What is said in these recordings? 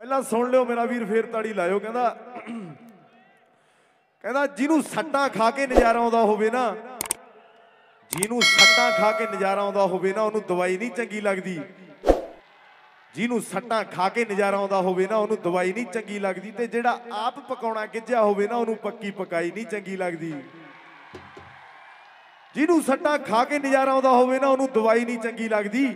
ਪਹਿਲਾਂ ਸੁਣ ਲਿਓ ਮੇਰਾ ਵੀਰ, ਫੇਰ ਤਾੜੀ ਲਾਇਓ। ਕਹਿੰਦਾ ਕਹਿੰਦਾ, ਜਿਹਨੂੰ ਸੱਟਾਂ ਖਾ ਕੇ ਨਜ਼ਾਰਾ ਆਉਂਦਾ ਹੋਵੇ ਨਾ, ਜਿਹਨੂੰ ਸੱਟਾਂ ਖਾ ਕੇ ਨਜ਼ਾਰਾ ਆਉਂਦਾ ਹੋਵੇ ਨਾ, ਉਹਨੂੰ ਦਵਾਈ ਨਹੀਂ ਚੰਗੀ ਲੱਗਦੀ। ਜਿਹਨੂੰ ਸੱਟਾਂ ਖਾ ਕੇ ਨਜ਼ਾਰਾ ਆਉਂਦਾ ਹੋਵੇ ਨਾ, ਉਹਨੂੰ ਦਵਾਈ ਨਹੀਂ ਚੰਗੀ ਲੱਗਦੀ ਤੇ ਜਿਹੜਾ ਆਪ ਪਕਾਉਣਾ ਗਿੱਝਿਆ ਹੋਵੇ ਨਾ, ਉਹਨੂੰ ਪੱਕੀ ਪਕਾਈ ਨਹੀਂ ਚੰਗੀ ਲੱਗਦੀ। ਜਿਹਨੂੰ ਸੱਟਾਂ ਖਾ ਕੇ ਨਜ਼ਾਰਾ ਆਉਂਦਾ ਹੋਵੇ ਨਾ, ਉਹਨੂੰ ਦਵਾਈ ਨਹੀਂ ਚੰਗੀ ਲੱਗਦੀ।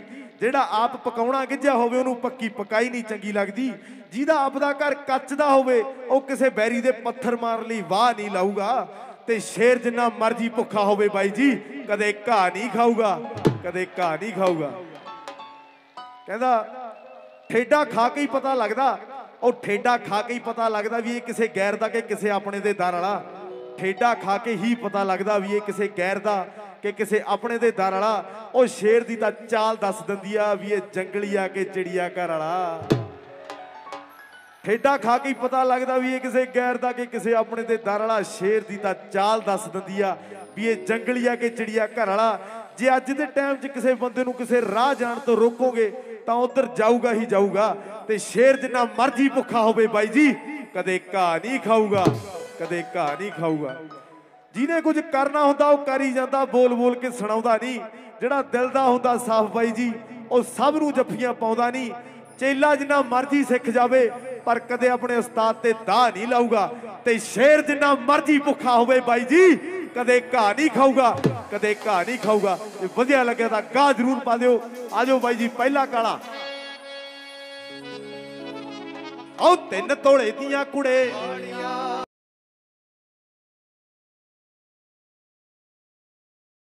ਜਿਹੜਾ ਆਪ ਪਕਾਉਣਾ ਗਿੱਝਿਆ ਹੋਵੇ, ਉਹਨੂੰ ਪੱਕੀ ਪਕਾਈ ਨਹੀਂ ਚੰਗੀ ਲੱਗਦੀ। ਜਿਹਦਾ ਆਪ ਦਾ ਘਰ ਕੱਚ ਦਾ ਹੋਵੇ, ਉਹ ਕਿਸੇ ਬੈਰੀ ਦੇ ਪੱਥਰ ਮਾਰਨ ਲਈ ਵਾਹ ਨਹੀਂ ਲਾਊਗਾ। ਤੇ ਸ਼ੇਰ ਜਿੰਨਾ ਮਰਜ਼ੀ ਭੁੱਖਾ ਹੋਵੇ ਬਾਈ ਜੀ, ਕਦੇ ਘਾਹ ਨਹੀਂ ਖਾਊਗਾ, ਕਦੇ ਘਾਹ ਨਹੀਂ ਖਾਊਗਾ। ਕਹਿੰਦਾ, ਠੇਡਾ ਖਾ ਕੇ ਹੀ ਪਤਾ ਲੱਗਦਾ। ਉਹ ਠੇਡਾ ਖਾ ਕੇ ਹੀ ਪਤਾ ਲੱਗਦਾ ਵੀ ਇਹ ਕਿਸੇ ਗੈਰ ਦਾ ਕਿ ਕਿਸੇ ਆਪਣੇ ਦੇ ਦਰ ਵਾਲਾ। ਠੇਡਾ ਖਾ ਕੇ ਹੀ ਪਤਾ ਲੱਗਦਾ ਵੀ ਇਹ ਕਿਸੇ ਗੈਰ ਦਾ ਕਿ ਕਿਸੇ ਆਪਣੇ ਦੇ ਦਰ ਵਾਲਾ, ਉਹ ਸ਼ੇਰ ਦੀ ਤਾਂ ਚਾਲ ਦੱਸ ਦਿੰਦੀ ਆ ਵੀ ਇਹ ਜੰਗਲੀ ਆ ਕੇ ਚਿੜੀਆ ਘਰ ਵਾਲਾ। ਠੇਡਾ ਖਾ ਕੇ ਪਤਾ ਲੱਗਦਾ ਵੀ ਇਹ ਕਿਸੇ ਗੈਰ ਦਾ ਕਿ ਕਿਸੇ ਆਪਣੇ ਦੇ ਦਰ ਵਾਲਾ ਸ਼ੇਰ ਦੀ ਤਾਂ ਚਾਲ ਦੱਸ ਦਿੰਦੀ ਆ ਵੀ ਇਹ ਜੰਗਲੀ ਆ ਕੇ ਚਿੜੀਆ ਘਰ ਵਾਲਾ। ਜੇ ਅੱਜ ਦੇ ਟਾਈਮ 'ਚ ਕਿਸੇ ਬੰਦੇ ਨੂੰ ਕਿਸੇ ਰਾਹ ਜਾਣ ਤੋਂ ਰੋਕੋਗੇ, ਤਾਂ ਉਧਰ ਜਾਊਗਾ ਹੀ ਜਾਊਗਾ। ਤੇ ਸ਼ੇਰ ਜਿੰਨਾ ਮਰਜ਼ੀ ਭੁੱਖਾ ਹੋਵੇ ਬਾਈ ਜੀ, ਕਦੇ ਘਾਹ ਨਹੀਂ ਖਾਊਗਾ, ਕਦੇ ਘਾਹ ਨਹੀਂ ਖਾਊਗਾ। ਜਿਹਨੇ ਕੁਝ ਕਰਨਾ ਹੁੰਦਾ ਉਹ ਕਰੀ ਜਾਂਦਾ ਬੋਲ ਬੋਲ ਕੇ ਸੁਣਾਉਂਦਾ ਨਹੀਂ। ਜਿਹੜਾ ਦਿਲ ਦਾ ਹੁੰਦਾ ਸਾਫ਼ ਬਾਈ ਜੀ, ਉਹ ਸਭ ਨੂੰ ਜੱਫੀਆਂ ਪਾਉਂਦਾ ਨਹੀਂ। ਚੇਲਾ ਜਿੰਨਾ ਮਰਜ਼ੀ ਸਿੱਖ ਜਾਵੇ, ਪਰ ਕਦੇ ਆਪਣੇ ਉਸਤਾਦ ਤੇ ਦਾਹ ਨਹੀਂ ਲਾਊਗਾ। ਤੇ ਸ਼ੇਰ ਜਿੰਨਾ ਮਰਜ਼ੀ ਭੁੱਖਾ ਹੋਵੇ ਬਾਈ ਜੀ, ਕਦੇ ਘਾਹ ਨਹੀਂ ਖਾਊਗਾ, ਕਦੇ ਘਾਹ ਨਹੀਂ ਖਾਊਗਾ। ਜੇ ਵਧੀਆ ਲੱਗਿਆ ਤਾਂ ਗਾਹ ਜ਼ਰੂਰ ਪਾ ਦਿਓ। ਆਜੋ ਬਾਈ ਜੀ, ਪਹਿਲਾ ਕਾਲਾ। ਆਓ ਤਿੰਨ ਤੋਲੇ ਦੀਆਂ ਕੁੜੇ।